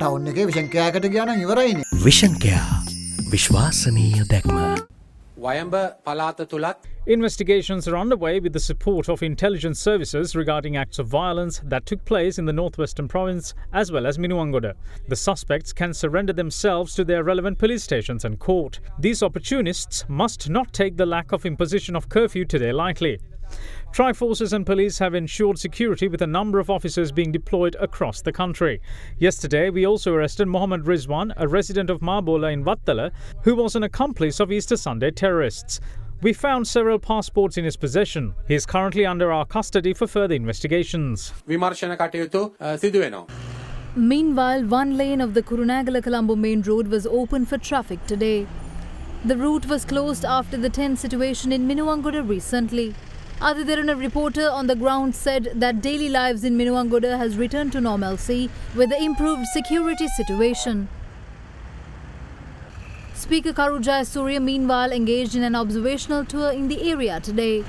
Town විශ්වාසනීය දැක්ම Investigations are underway with the support of intelligence services regarding acts of violence that took place in the northwestern province as well as Minuwangoda. The suspects can surrender themselves to their relevant police stations and court. These opportunists must not take the lack of imposition of curfew today lightly. Triforces and police have ensured security with a number of officers being deployed across the country. Yesterday, we also arrested Mohammed Rizwan, a resident of Mabola in Wattala, who was an accomplice of Easter Sunday terrorists. We found several passports in his possession. He is currently under our custody for further investigations. Meanwhile, one lane of the Kurunegala Colombo main road was open for traffic today. The route was closed after the tense situation in Minuwangoda recently. Ada Derana reporter on the ground said that daily lives in Minuwangoda has returned to normalcy with the improved security situation. Speaker Karu Jayasuriya meanwhile engaged in an observational tour in the area today.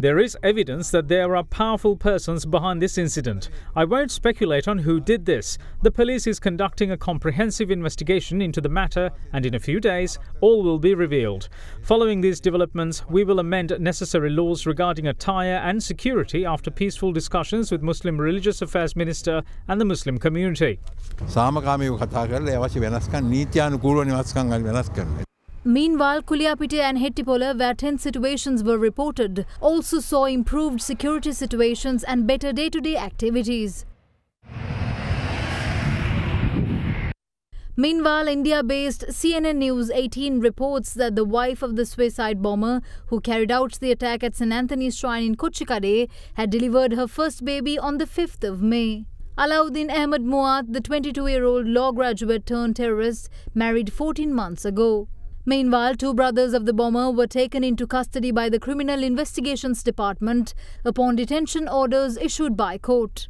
There is evidence that there are powerful persons behind this incident. I won't speculate on who did this. The police is conducting a comprehensive investigation into the matter, and in a few days, all will be revealed. Following these developments, we will amend necessary laws regarding attire and security after peaceful discussions with Muslim Religious Affairs Minister and the Muslim community. Meanwhile, Kuliyapitiya and Hettipola, where tense situations were reported, also saw improved security situations and better day-to-day -day activities. Meanwhile, India-based CNN News 18 reports that the wife of the suicide bomber who carried out the attack at St. Anthony's Shrine in Kochchikade had delivered her first baby on the 5th of May. Alauddin Ahmed Muat, the 22-year-old law graduate turned terrorist, married 14 months ago. Meanwhile, two brothers of the bomber were taken into custody by the Criminal Investigations Department upon detention orders issued by court.